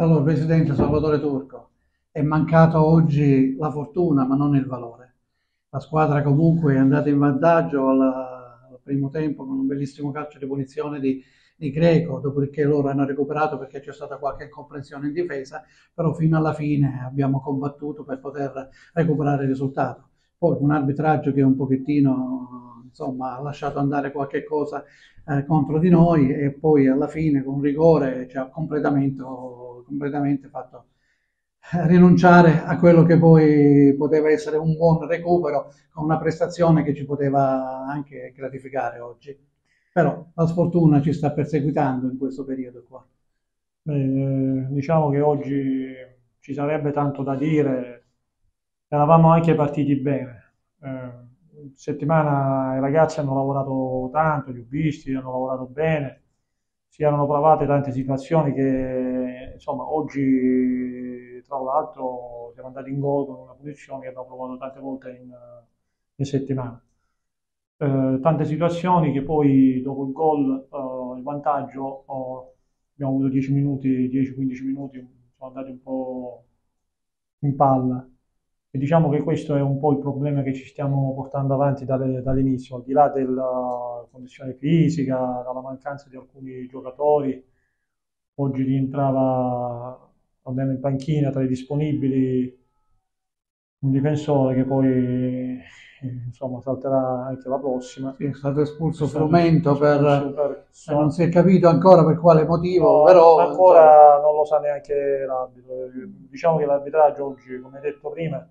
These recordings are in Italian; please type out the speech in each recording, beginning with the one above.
Allora, Presidente Salvatore Turco, è mancato oggi la fortuna, ma non il valore. La squadra comunque è andata in vantaggio al, al primo tempo con un bellissimo calcio di punizione di, di Greco, dopodiché loro hanno recuperato perché c'è stata qualche incomprensione in difesa, però fino alla fine abbiamo combattuto per poter recuperare il risultato. Poi un arbitraggio che un pochettino insomma, ha lasciato andare qualche cosa eh, contro di noi e poi alla fine con rigore ci ha completamente completamente fatto eh, rinunciare a quello che poi poteva essere un buon recupero con una prestazione che ci poteva anche gratificare oggi. Però la sfortuna ci sta perseguitando in questo periodo qua. Beh, diciamo che oggi ci sarebbe tanto da dire, eravamo anche partiti bene. Eh, settimana i ragazzi hanno lavorato tanto, li ho visti, hanno lavorato bene, si erano provate tante situazioni che insomma oggi tra l'altro siamo andati in gol con una posizione che abbiamo provato tante volte in, in settimana. Eh, tante situazioni che poi dopo il gol, eh, il vantaggio, oh, abbiamo avuto 10 minuti, 10-15 minuti, siamo andati un po' in palla. E diciamo che questo è un po' il problema che ci stiamo portando avanti dall'inizio, al di là della condizione fisica, dalla mancanza di alcuni giocatori. Oggi rientrava almeno in panchina tra i disponibili un difensore che poi insomma salterà anche la prossima. Sì, è stato espulso Frumento per, per eh, non si è capito ancora per quale motivo, no, però ancora insomma... non lo sa neanche l'arbitro. Diciamo che l'arbitraggio oggi, come detto prima,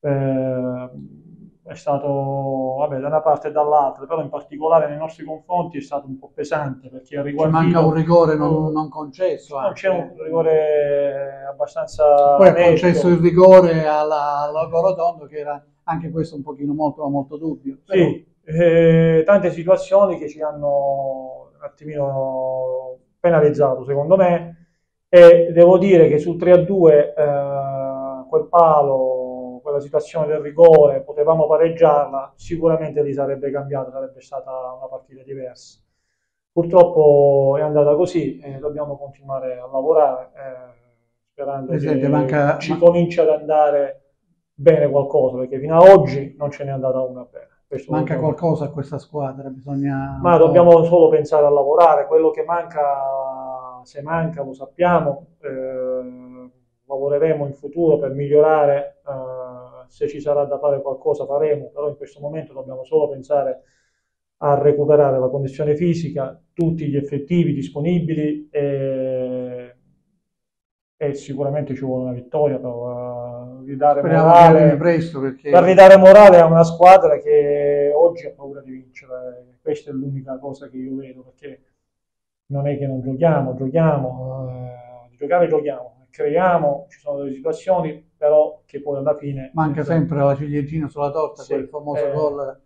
eh, è stato vabbè, da una parte e dall'altra, però in particolare nei nostri confronti è stato un po' pesante perché riguardo. manca un rigore non, non concesso. Non c'è un rigore abbastanza. Poi ha concesso il rigore alla, alla che era anche questo un pochino molto, molto dubbio. Però... Sì, eh, tante situazioni che ci hanno un attimino penalizzato secondo me e devo dire che sul 3-2 eh, quel palo quella situazione del rigore, potevamo pareggiarla, sicuramente lì sarebbe cambiato, sarebbe stata una partita diversa. Purtroppo è andata così e dobbiamo continuare a lavorare eh, sperando Presidente, che manca... ci cominci ad andare bene qualcosa, perché fino ad oggi non ce n'è andata una bene. Questo manca qualcosa a questa squadra, bisogna... Ma dobbiamo solo pensare a lavorare, quello che manca, se manca lo sappiamo, eh, lavoreremo in futuro per migliorare eh, se ci sarà da fare qualcosa faremo, però in questo momento dobbiamo solo pensare a recuperare la condizione fisica, tutti gli effettivi disponibili e, e sicuramente ci vuole una vittoria per uh, ridare morale, presto perché... per ridare morale a una squadra che oggi ha paura di vincere. Questa è l'unica cosa che io vedo perché non è che non giochiamo, giochiamo, eh, giocare giochiamo, creiamo, ci sono delle situazioni però che poi alla fine... Manca sempre la ciliegina sulla torta, sì, quel famoso eh, gol.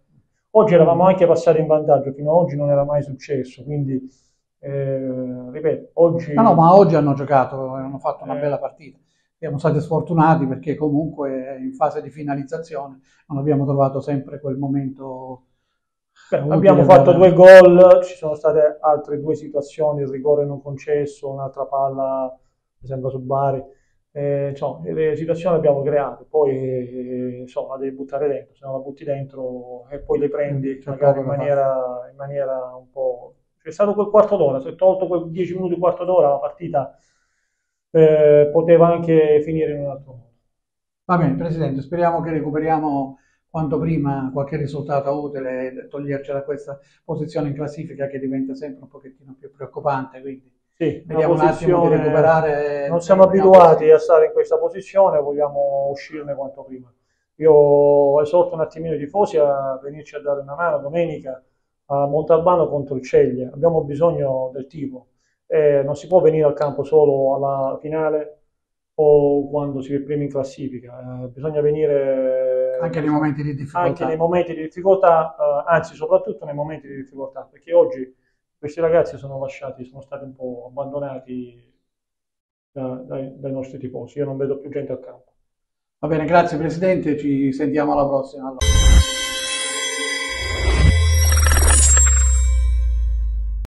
Oggi eravamo anche passati in vantaggio, fino ad oggi non era mai successo, quindi eh, ripeto, oggi... No, no, ma oggi hanno giocato, hanno fatto una eh, bella partita. Siamo stati sfortunati perché comunque in fase di finalizzazione non abbiamo trovato sempre quel momento... Beh, abbiamo fatto due gol, ci sono state altre due situazioni, il rigore non concesso, un'altra palla, sembra su Bari. Eh, insomma, le situazioni le abbiamo create, poi eh, insomma, la devi buttare dentro, se non la butti dentro e poi le prendi mm, magari in maniera, in maniera, un po'... C'è stato quel quarto d'ora, se tolto quel 10 minuti, quarto d'ora, la partita eh, poteva anche finire in un altro modo. Va bene, Presidente, speriamo che recuperiamo quanto prima qualche risultato utile e toglierci da questa posizione in classifica che diventa sempre un pochettino più preoccupante. Quindi sì, vediamo un attimo di recuperare. Non siamo abituati a stare in questa posizione, vogliamo uscirne quanto prima. Io esorto un attimino i tifosi a venirci a dare una mano domenica a Montalbano contro il Ceglie. Abbiamo bisogno del tipo. Eh, non si può venire al campo solo alla finale o quando si è primi in classifica. Eh, bisogna venire anche nei momenti di difficoltà. Anche nei momenti di difficoltà, eh, anzi soprattutto nei momenti di difficoltà, perché oggi questi ragazzi sono lasciati, sono stati un po' abbandonati da, dai, dai, nostri tifosi. Io non vedo più gente al campo. Va bene, grazie Presidente, ci sentiamo alla prossima. Allora.